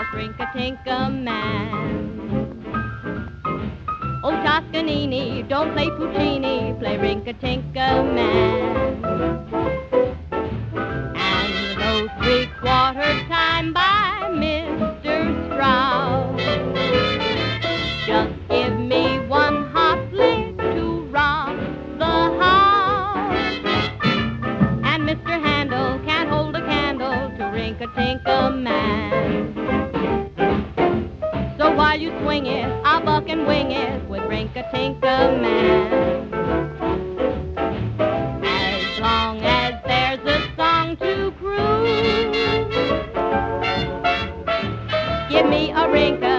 just Rink-a-Tinka Man. Oh, Toscanini, don't play Puccini, play Rink-a-Tinka Man. And those three-quarter time by Mr. Strauss. Just give me one hot lick to rock the house. And Mr. Handel can't hold a candle to Rink-a-Tinka Man. While you swing it, I'll buck and wing it with Rink-a-Tinka Man. As long as there's a song to cruise, give me a Rinka.